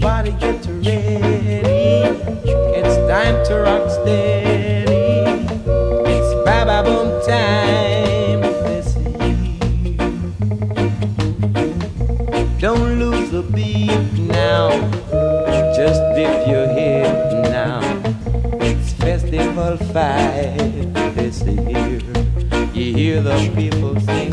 body get ready. It's time to rock steady. It's Baba Boom time this. Don't lose the beat now. Just dip your head now. It's festival five, this year. You hear the people sing.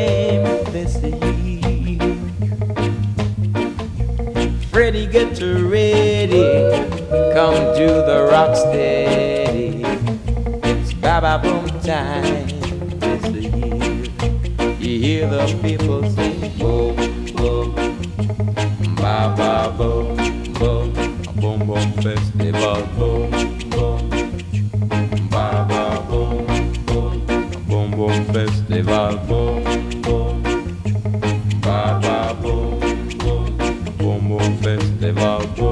Freddie, get ready, come to the rock steady. It's baba boom time this year. You hear the people sing boom, boom, ba ba boom, boom, boom boom festival boom, boom, ba ba boom, boom, boom boom festival boom. love.